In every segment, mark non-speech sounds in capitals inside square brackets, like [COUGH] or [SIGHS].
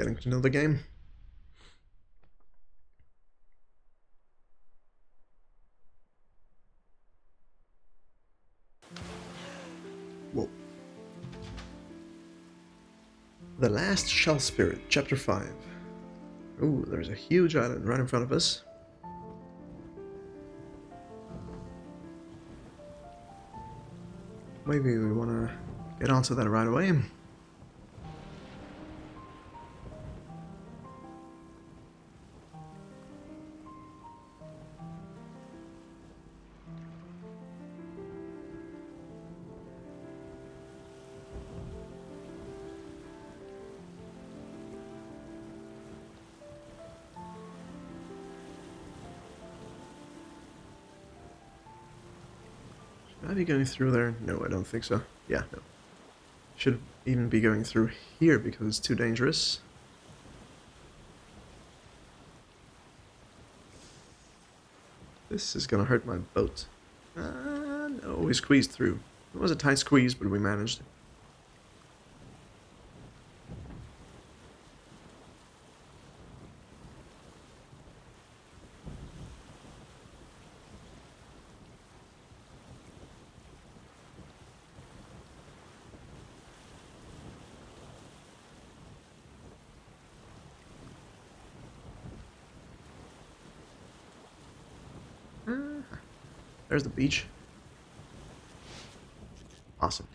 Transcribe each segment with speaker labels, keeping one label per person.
Speaker 1: getting to know the game. Whoa. The Last Shell Spirit, Chapter 5. Ooh, there's a huge island right in front of us. Maybe we want to get onto that right away. Going through there? No, I don't think so. Yeah, no. Should even be going through here because it's too dangerous. This is gonna hurt my boat. Uh, no, we squeezed through. It was a tight squeeze, but we managed. There's the beach. Awesome.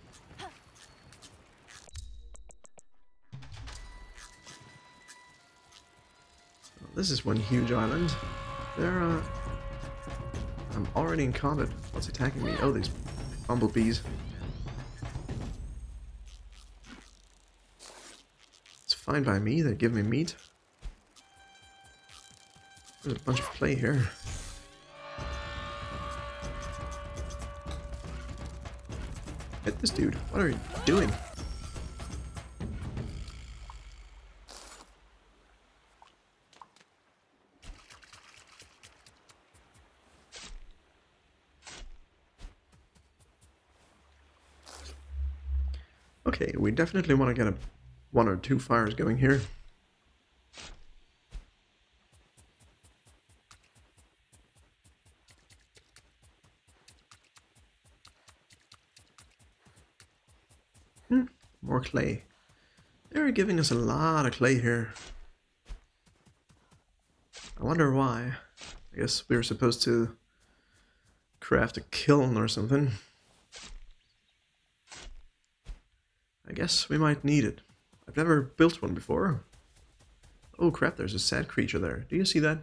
Speaker 1: This is one huge island. There, uh... I'm already in combat. What's attacking me? Oh, these bumblebees. It's fine by me. They give me meat. There's a bunch of clay here. Hit this dude. What are you doing? Okay, we definitely want to get a one or two fires going here. Clay. They're giving us a lot of clay here. I wonder why. I guess we were supposed to craft a kiln or something. I guess we might need it. I've never built one before. Oh crap, there's a sad creature there. Do you see that?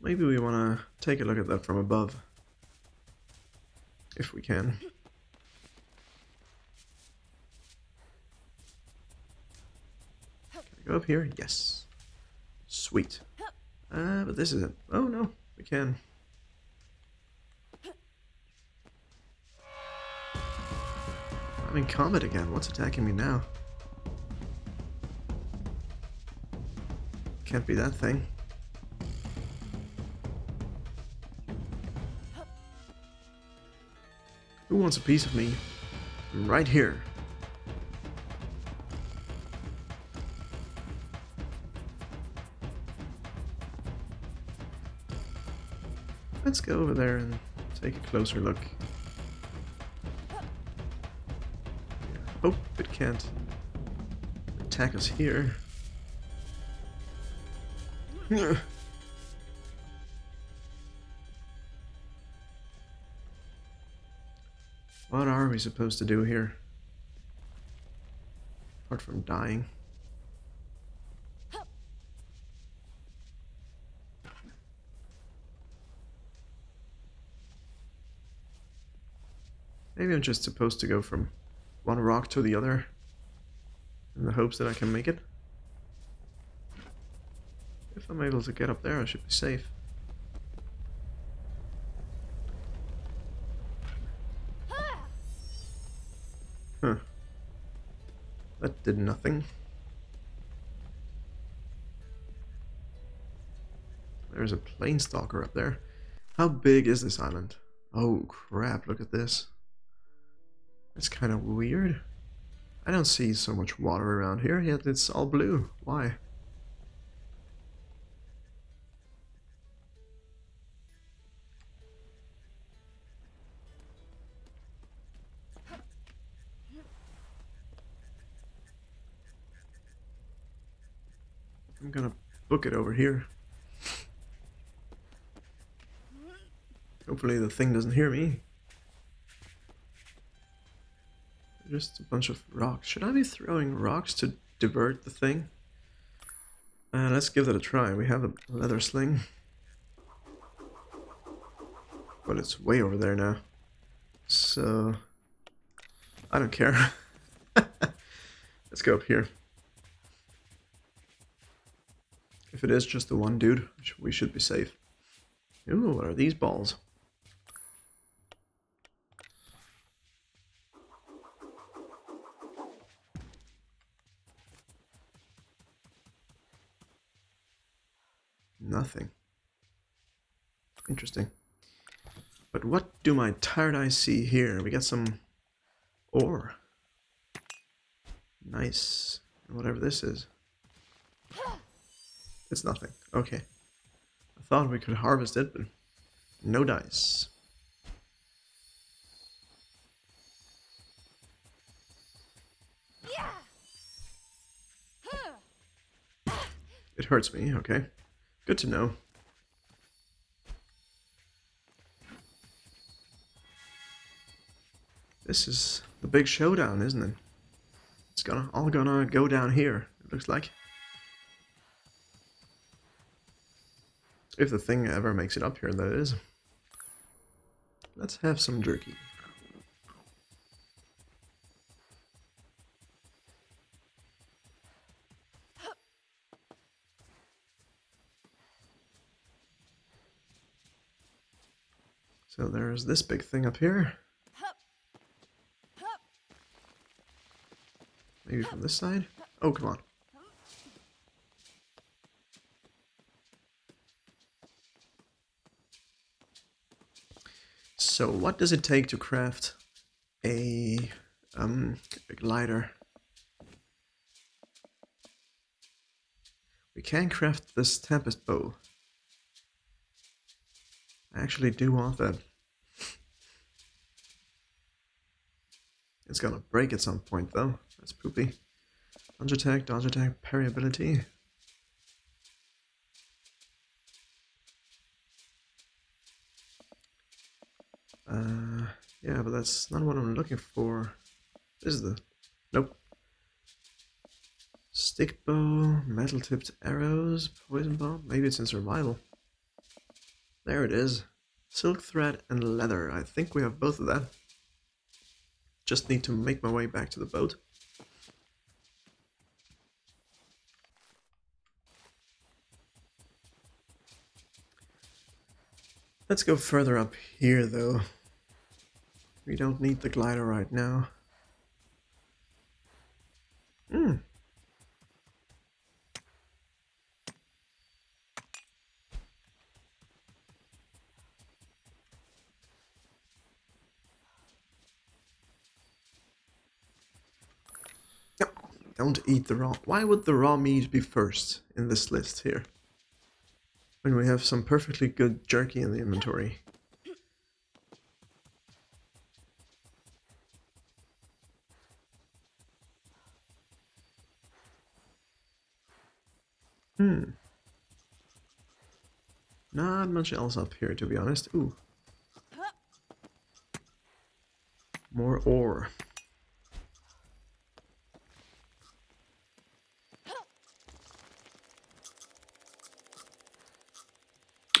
Speaker 1: Maybe we want to take a look at that from above. If we can. Can I go up here? Yes. Sweet. Uh, but this isn't. Oh no, we can. I'm in combat again. What's attacking me now? Can't be that thing. Who wants a piece of me? Right here. Let's go over there and take a closer look. Hope oh, it can't attack us here. [LAUGHS] What are we supposed to do here? Apart from dying. Maybe I'm just supposed to go from one rock to the other in the hopes that I can make it. If I'm able to get up there, I should be safe. Huh. That did nothing. There's a plane stalker up there. How big is this island? Oh crap, look at this. That's kind of weird. I don't see so much water around here, yet it's all blue. Why? I'm gonna book it over here. Hopefully the thing doesn't hear me. Just a bunch of rocks. Should I be throwing rocks to divert the thing? Uh, let's give that a try. We have a leather sling. But it's way over there now. So... I don't care. [LAUGHS] let's go up here. If it is just the one dude, we should be safe. Ooh, what are these balls? Nothing. Interesting. But what do my tired eyes see here? We got some ore. Nice. Whatever this is. It's nothing. Okay. I thought we could harvest it, but no dice. It hurts me, okay. Good to know. This is the big showdown, isn't it? It's gonna all gonna go down here, it looks like. If the thing ever makes it up here, that is. Let's have some jerky. So there's this big thing up here. Maybe from this side? Oh, come on. So what does it take to craft a, um, a glider? We can craft this Tempest bow. Actually do that. It's gonna break at some point though. That's poopy. Dodge attack, dodge attack, parry ability. Uh, yeah, but that's not what I'm looking for. This is the... Nope. Stick bow, metal tipped arrows, poison bomb. Maybe it's in survival. There it is. Silk thread and leather. I think we have both of that. Just need to make my way back to the boat. Let's go further up here though. We don't need the glider right now. Hmm. Don't eat the raw. Why would the raw meat be first in this list here? When we have some perfectly good jerky in the inventory. Hmm. Not much else up here, to be honest. Ooh. More ore.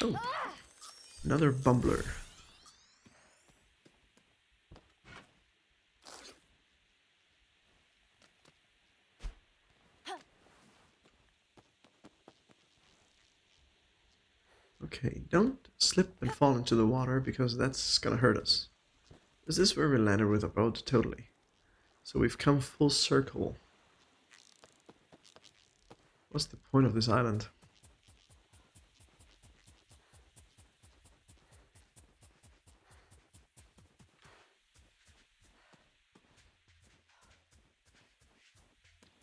Speaker 1: Oh. Another bumbler. Okay, don't slip and fall into the water because that's gonna hurt us. Is this where we landed with a boat? Totally. So we've come full circle. What's the point of this island?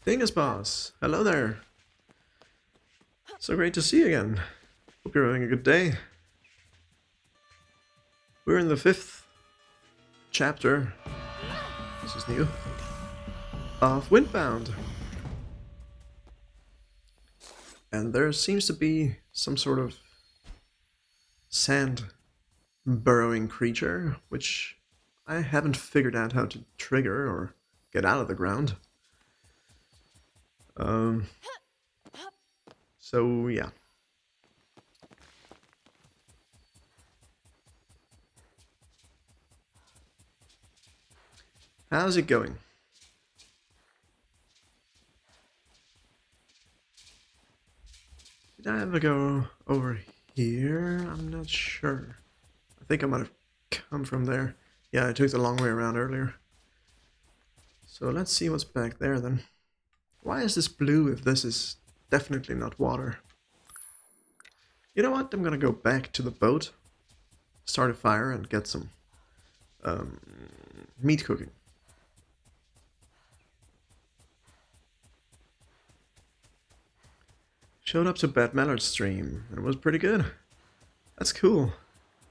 Speaker 1: Dingus Boss, hello there. So great to see you again. Hope you're having a good day. We're in the fifth chapter. This is new. Of Windbound. And there seems to be some sort of sand burrowing creature, which I haven't figured out how to trigger or get out of the ground. Um, so, yeah. How's it going? Did I ever go over here? I'm not sure. I think I might have come from there. Yeah, I took the long way around earlier. So let's see what's back there then. Why is this blue if this is definitely not water? You know what? I'm gonna go back to the boat, start a fire, and get some um, meat cooking. Showed up to Bad Mallard's stream. It was pretty good. That's cool.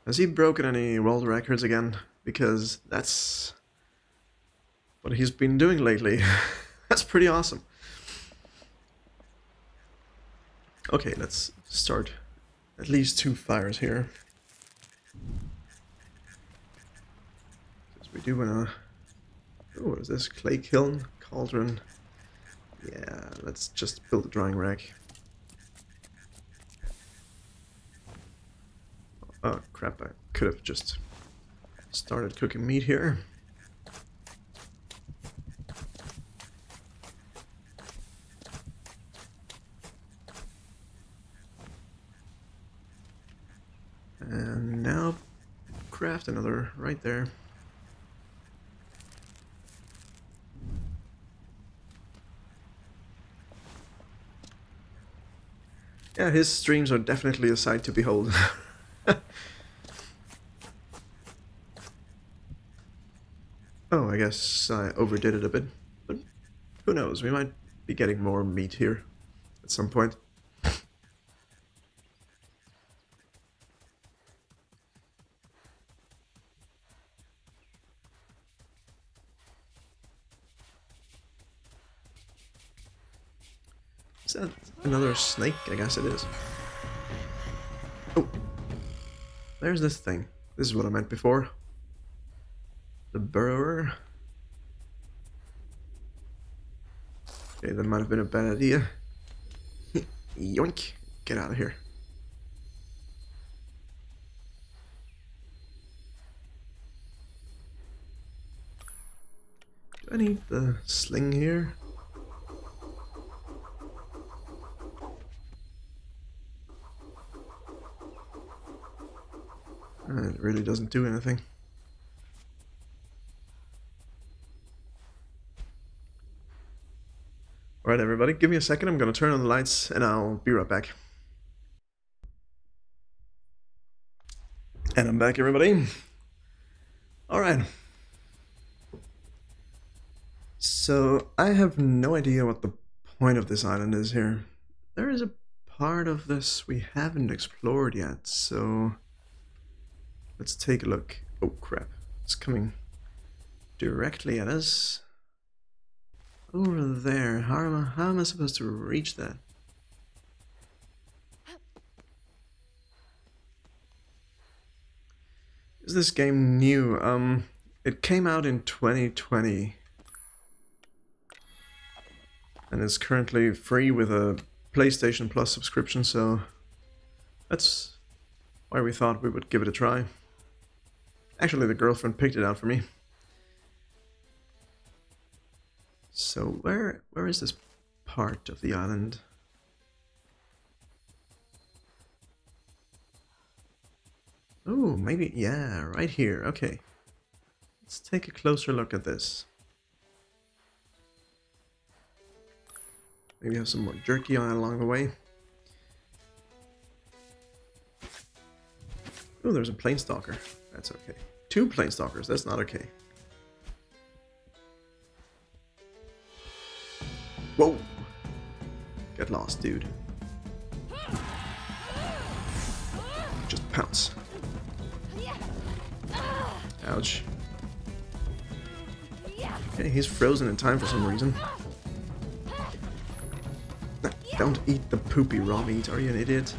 Speaker 1: Has he broken any world records again? Because that's what he's been doing lately. [LAUGHS] that's pretty awesome. Okay, let's start at least two fires here. Because we do wanna... Oh, what is this? Clay kiln? Cauldron? Yeah, let's just build a drying rack. Oh crap, I could have just started cooking meat here. And now craft another right there. Yeah, his streams are definitely a sight to behold. [LAUGHS] oh, I guess I overdid it a bit. But who knows, we might be getting more meat here at some point. Another snake? I guess it is. Oh. There's this thing. This is what I meant before. The burrower. Okay, that might have been a bad idea. [LAUGHS] Yoink. Get out of here. Do I need the sling here? Uh, it really doesn't do anything. Alright everybody, give me a second, I'm gonna turn on the lights and I'll be right back. And I'm back everybody. Alright. So, I have no idea what the point of this island is here. There is a part of this we haven't explored yet, so... Let's take a look. Oh crap, it's coming directly at us. Over there, how am I, how am I supposed to reach that? Is this game new? Um, it came out in 2020 and is currently free with a PlayStation Plus subscription, so that's why we thought we would give it a try. Actually, the girlfriend picked it out for me. So where where is this part of the island? Oh, maybe, yeah, right here. Okay. Let's take a closer look at this. Maybe have some more jerky on along the way. Oh, there's a planestalker. That's okay. Two planestalkers, that's not okay. Whoa! Get lost, dude. Just pounce. Ouch. Okay, he's frozen in time for some reason. Don't eat the poopy raw meat, are you an idiot?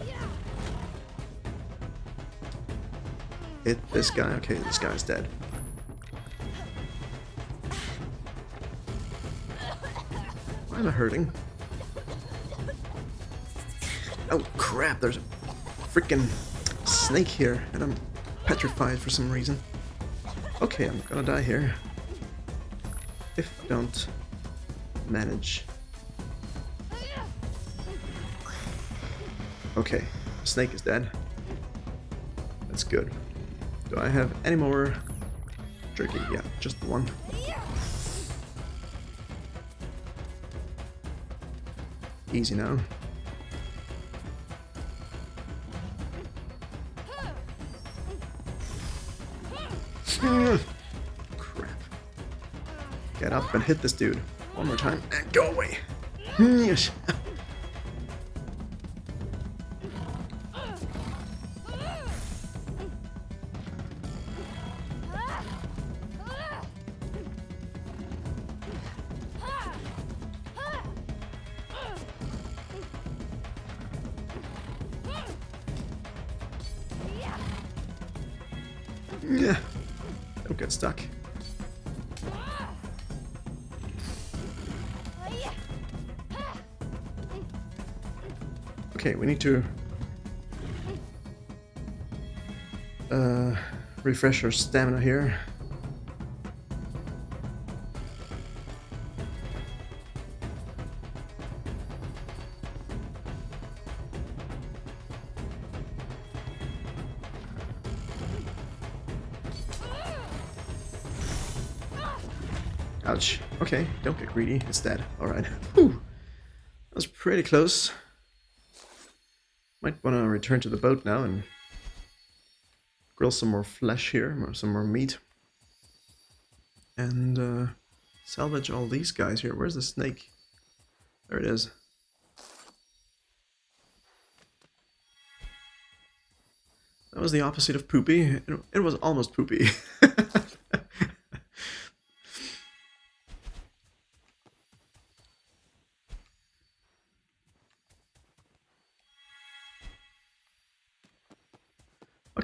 Speaker 1: Hit this guy. Okay, this guy's dead. Why am I hurting? Oh crap, there's a freaking snake here, and I'm petrified for some reason. Okay, I'm gonna die here. If I don't manage. Okay, snake is dead. That's good. Do I have any more jerky? Yeah, just one. Easy now. [LAUGHS] Crap. Get up and hit this dude. One more time and go away. [LAUGHS] Yes. We need to uh, refresh our stamina here. Ouch. Okay, don't get greedy. It's dead. Alright. [LAUGHS] That was pretty close. Might want to return to the boat now and grill some more flesh here, or some more meat. And uh, salvage all these guys here. Where's the snake? There it is. That was the opposite of poopy. It, it was almost poopy. [LAUGHS]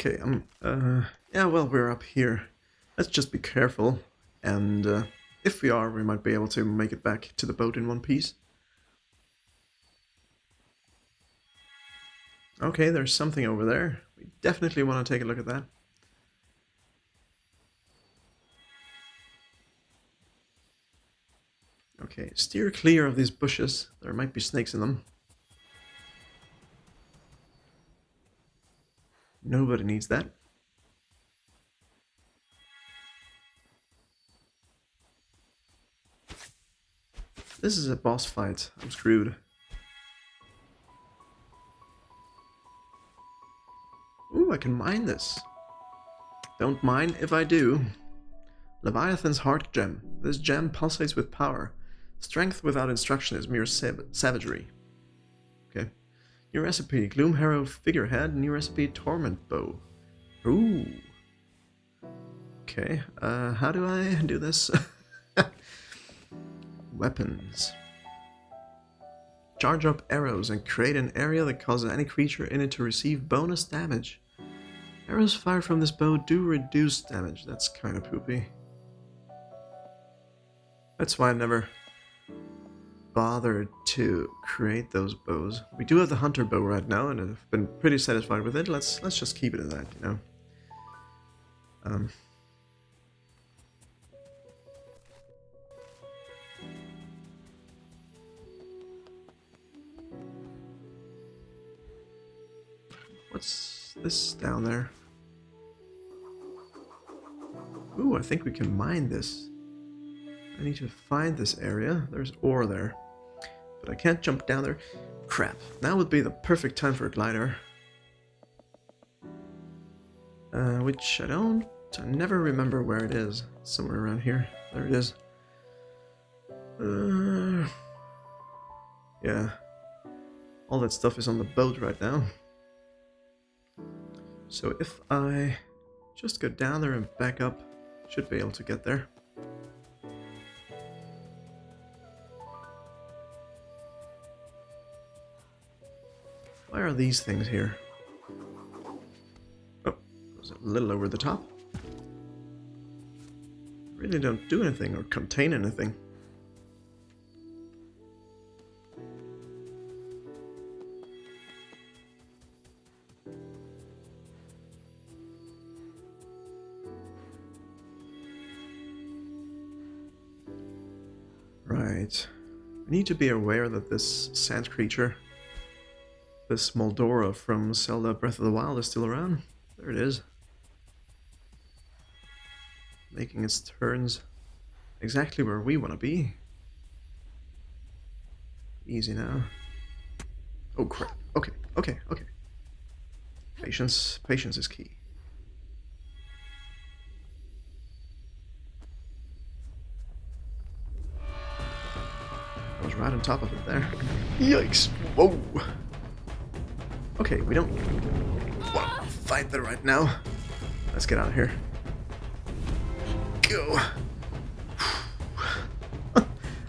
Speaker 1: Okay, um, uh, yeah, well, we're up here. Let's just be careful, and uh, if we are, we might be able to make it back to the boat in one piece. Okay, there's something over there. We definitely want to take a look at that. Okay, steer clear of these bushes. There might be snakes in them. Nobody needs that. This is a boss fight. I'm screwed. Ooh, I can mine this. Don't mind if I do. Leviathan's Heart Gem. This gem pulsates with power. Strength without instruction is mere sav savagery. New recipe, Gloom Harrow Figurehead. New recipe, Torment Bow. Ooh. Okay, uh, how do I do this? [LAUGHS] Weapons. Charge up arrows and create an area that causes any creature in it to receive bonus damage. Arrows fired from this bow do reduce damage. That's kind of poopy. That's why I never bothered to create those bows. We do have the hunter bow right now, and I've been pretty satisfied with it. Let's let's just keep it at that, you know. Um. What's this down there? Ooh, I think we can mine this. I need to find this area. There's ore there. But I can't jump down there. Crap. Now would be the perfect time for a glider. Uh, which I don't... I never remember where it is. Somewhere around here. There it is. Uh, Yeah. All that stuff is on the boat right now. So if I just go down there and back up, should be able to get there. Why are these things here? Oh, a little over the top. Really don't do anything or contain anything. Right. We need to be aware that this sand creature, this Molduga from Zelda Breath of the Wild, is still around. There it is. Making its turns exactly where we want to be. Easy now. Oh crap. Okay, okay, okay. Patience. Patience is key. I was right on top of it there. Yikes! Whoa! Okay, we don't want to fight that right now. Let's get out of here. Go! [SIGHS]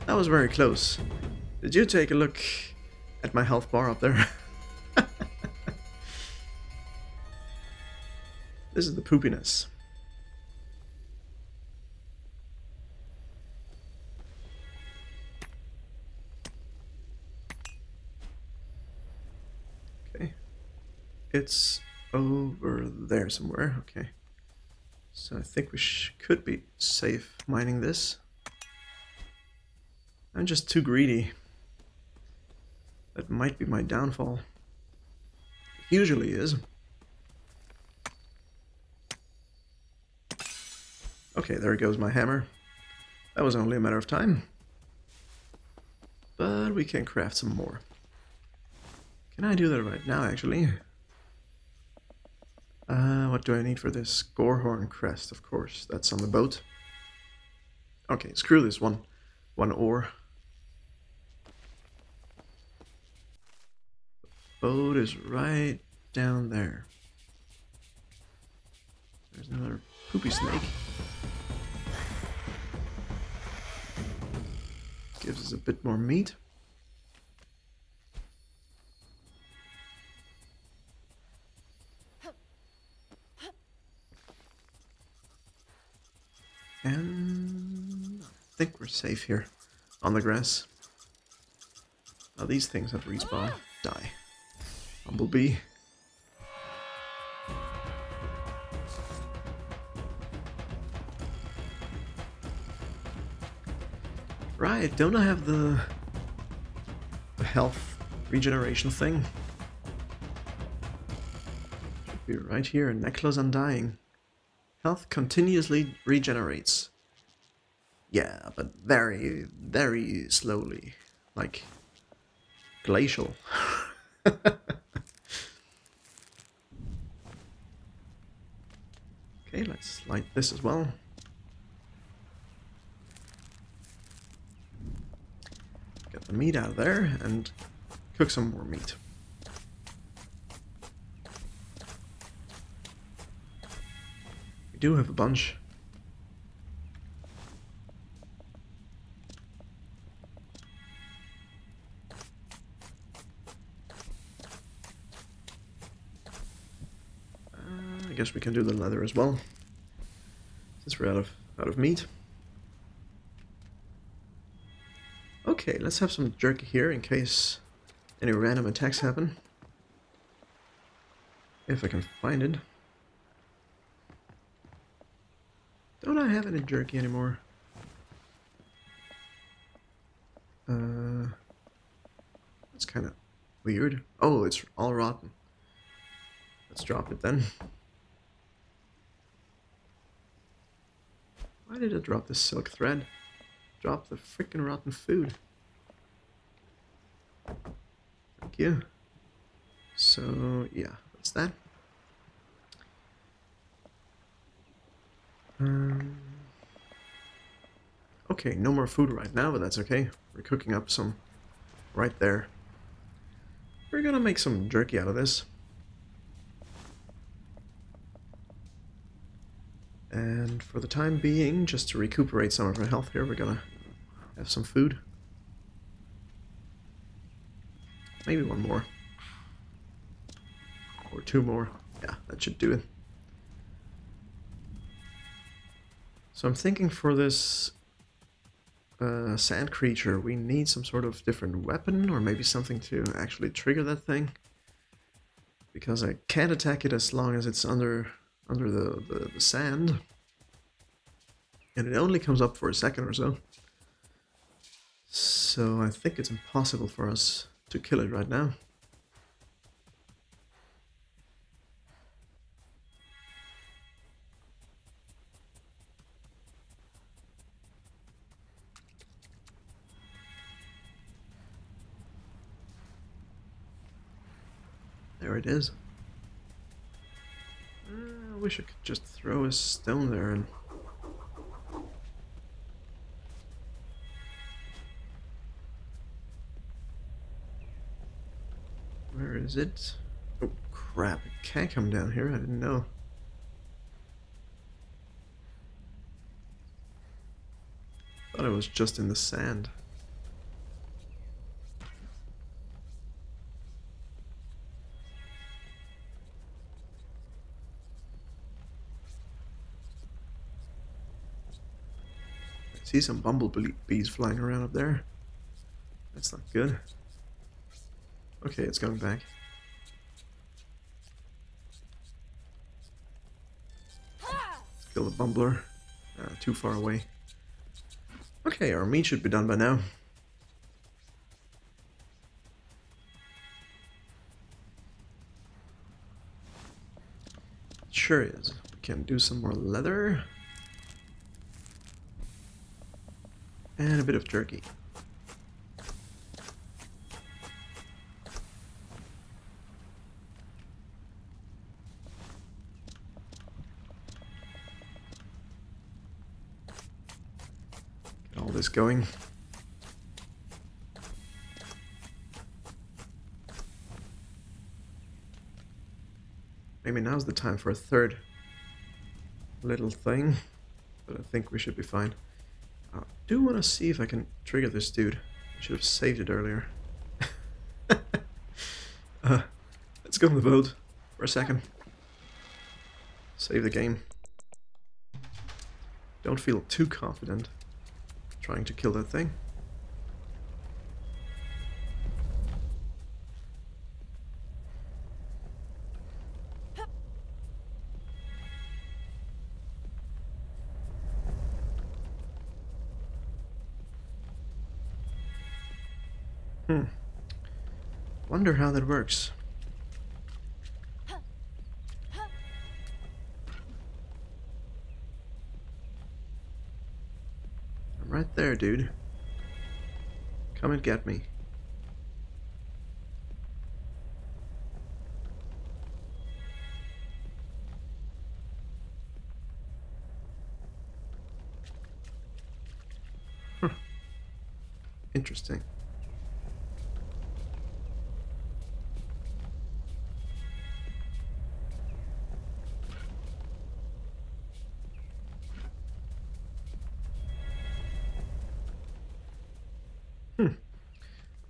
Speaker 1: that was very close. Did you take a look at my health bar up there? [LAUGHS] this is the poopiness. It's over there somewhere. Okay. So I think we could be safe mining this. I'm just too greedy. That might be my downfall. It usually is. Okay, there goes my hammer. That was only a matter of time. But we can craft some more. Can I do that right now, actually? Uh, what do I need for this? Gorehorn crest, of course. That's on the boat. Okay, screw this one. One ore. The boat is right down there. There's another poopy snake. Gives us a bit more meat. Think we're safe here on the grass. Now these things have respawn. Die. Bumblebee. Right, don't I have the, the health regeneration thing? Should be right here, Necklace Undying. Health continuously regenerates. Yeah, but very, very slowly. Like glacial. [LAUGHS] okay, let's light this as well. Get the meat out of there and cook some more meat. We do have a bunch. I guess we can do the leather as well, since we're out of out of meat. Okay, let's have some jerky here in case any random attacks happen. If I can find it. Don't I have any jerky anymore? Uh, that's kind of weird. Oh, it's all rotten. Let's drop it then. Why did it drop the silk thread? Drop the freaking rotten food. Thank you. So, yeah, that's that. Um, okay, no more food right now, but that's okay. We're cooking up some right there. We're gonna make some jerky out of this. And for the time being, just to recuperate some of our health here, we're gonna have some food. Maybe one more. Or two more. Yeah, that should do it. So I'm thinking for this uh, sand creature, we need some sort of different weapon or maybe something to actually trigger that thing. Because I can't attack it as long as it's under under the, the, the sand. And it only comes up for a second or so. So I think it's impossible for us to kill it right now. There it is. Wish I could just throw a stone there and... Where is it? Oh crap, it can't come down here, I didn't know. Thought it was just in the sand. See some bumblebees flying around up there. That's not good. Okay, it's going back. Let's kill the bumbler. Uh, too far away. Okay, our meat should be done by now. Sure is. We can do some more leather. And a bit of jerky. Get all this going. Maybe now's the time for a third little thing, but I think we should be fine do want to see if I can trigger this dude. I should have saved it earlier. [LAUGHS] uh, let's go on the boat for a second. Save the game. Don't feel too confident trying to kill that thing. Wonder how that works. I'm right there, dude. Come and get me. Interesting.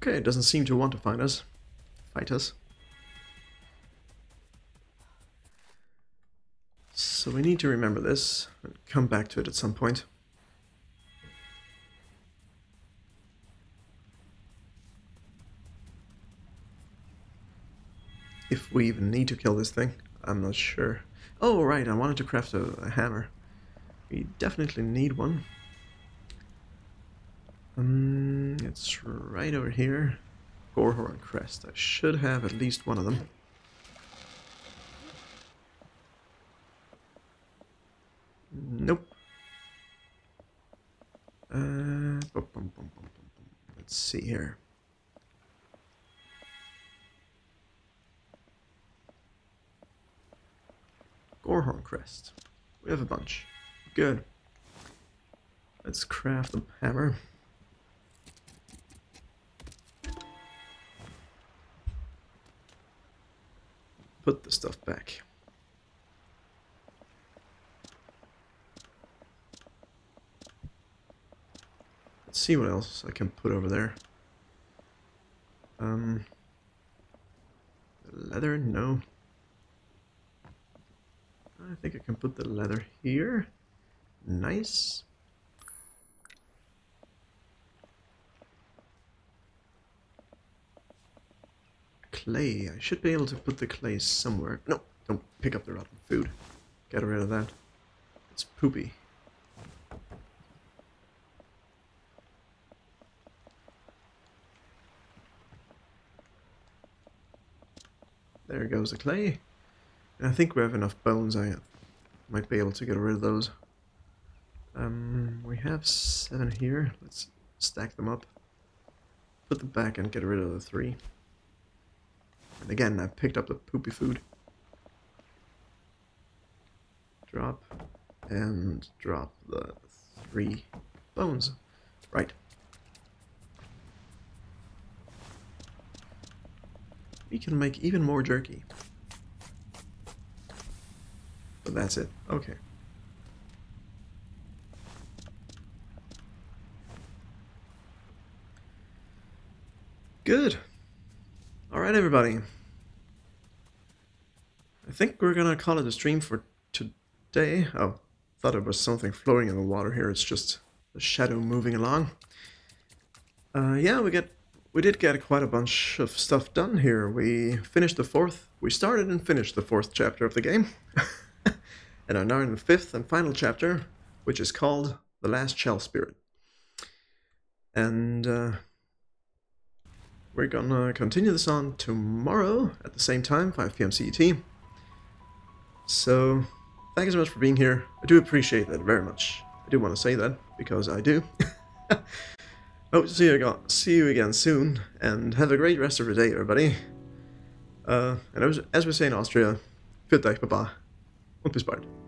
Speaker 1: Okay, it doesn't seem to want to find us. Fight us. So we need to remember this and come back to it at some point. If we even need to kill this thing, I'm not sure. Oh, right, I wanted to craft a, a hammer. We definitely need one. Um, it's right over here. Gorehorn Crest. I should have at least one of them. Nope. Uh, let's see here. Gorehorn Crest. We have a bunch. Good. Let's craft the hammer. Put the stuff back. Let's see what else I can put over there. Um, leather, no. I think I can put the leather here. Nice. Clay. I should be able to put the clay somewhere. No, don't pick up the rotten food. Get rid of that. It's poopy. There goes the clay. And I think we have enough bones. I might be able to get rid of those. Um, we have seven here. Let's stack them up. Put them back and get rid of the three. And again, I picked up the poopy food. Drop and drop the three bones. Right. We can make even more jerky. But that's it. Okay. Good. Alright, everybody. I think we're gonna call it a stream for today. Oh, thought it was something floating in the water here. It's just a shadow moving along. Uh, yeah, we get we did get quite a bunch of stuff done here. We finished the fourth, we started and finished the fourth chapter of the game. [LAUGHS] and are now in the fifth and final chapter, which is called The Last Shell Spirit. And uh, we're gonna continue this on tomorrow at the same time, 5 p.m. CET. So, thank you so much for being here. I do appreciate that very much. I do want to say that, because I do. [LAUGHS] Hope to see you, again, see you again soon, and have a great rest of your day, everybody. Uh, and as, we say in Austria, good day, bye-bye, und bis bald.